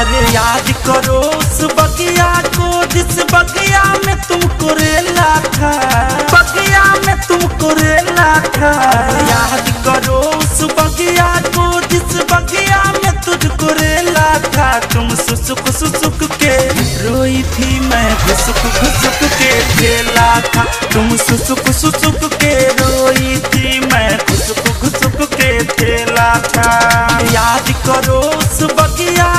अरे याद करो उस बगिया को जिस बगिया में तुमको रेला याद करो उस बगिया को जिस बगिया में तुझको रेला था, तुम सुसुक सुसुक के, रोई थी मैं घुसुक घुसुक के, खेला था, तुम सुसुक सुसुक के, रोई थी मैं घुसुक घुसुक के, खेला था। याद करो उस बगिया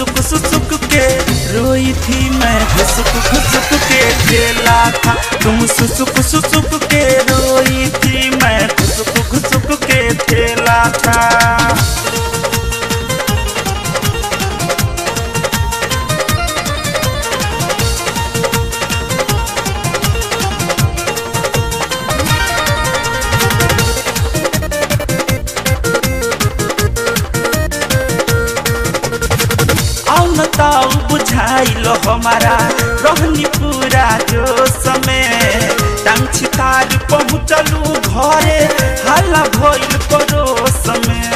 सुसुक सुसुक के रोई थी मैं घुसुक घुसुक के खेला था। तुम सुसुक सुसुक के रोई थी मैं घुसुक घुसुक के खेला था। आउ न ताऊ हमारा। रहनी पूरा जो समय। टांग छितार पहुँचलू घरे। हल्ला भइल पड़ोस में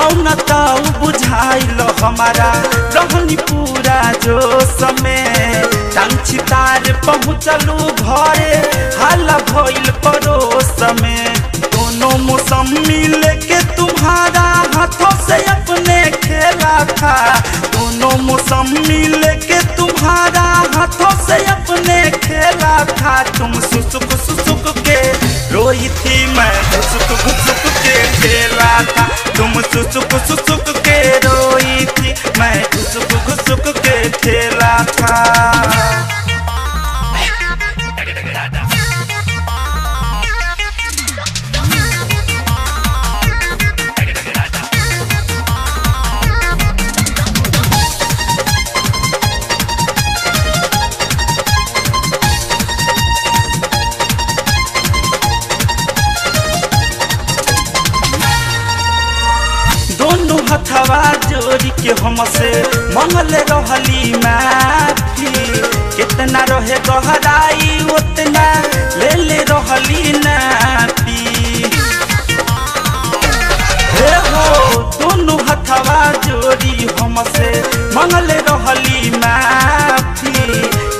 आउ ताऊ बुझाइलो हमारा। रहनी पूरा जो समय। टांग छितार पहुँचलू घरे। हल्ला भइल पड़ोस में दोनों मौसम मिल के तुम्हारा हाथों से अपने खेला था दोनों मौसम मिल के तुम्हारा हाथों से अपने खेला था तुम सुसुक सुसुक के रोई थी मैं घुसुक घुसुक के खेला था। तुम सुसुक सुसुक के रोई थी मैं घुसुक घुसुक के खेला था। जोड़ी के हमसे मंगल रहली माफ़ी कितना रहे गहराई, उतना ले ले रहली नापी। हे हो, दोनों हथवा जोड़ी हमसे मंगल रहली माफ़ी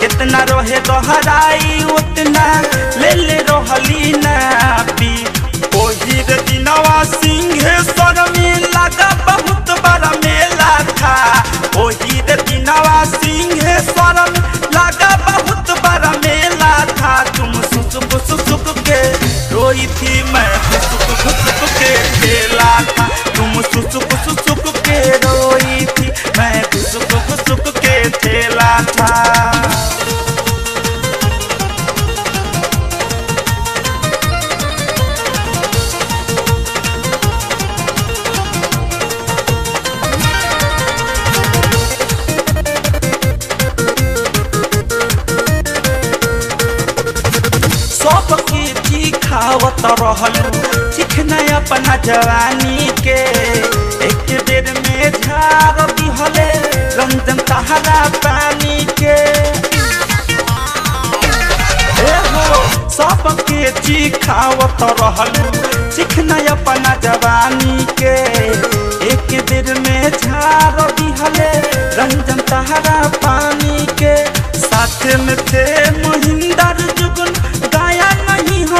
कितना रहे गहराई, उतना ले ले रहली नापी। थी मैं घुसुक घुसुक के खेला था। तुम सुसुक सुसुक के रोई थी। मैं घुसुक घुसुक के खेला था। सबके जी खावत रहलू। चिखना अपना जवानी के एक बेर में झाड़ दिहले, रंजन तहरा पानी के सबके जी खावत रहलू चिखना अपना जवानी के एक बेर में झाड़ दिहले, रंजन तहरा पानी के साथ में थे नहीं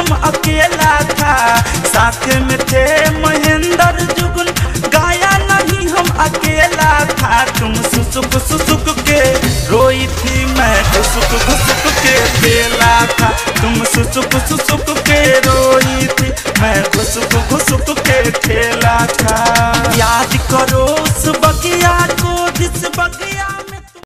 हम अकेला था। साथ में थे महेंद्र जुगुल। गाया नहीं हम अकेला था। तुम सुसुक सुसुक के रोई थी मैं। घुसुक घुसुक के बेला था। तुम सुसुक सुसुक के रोई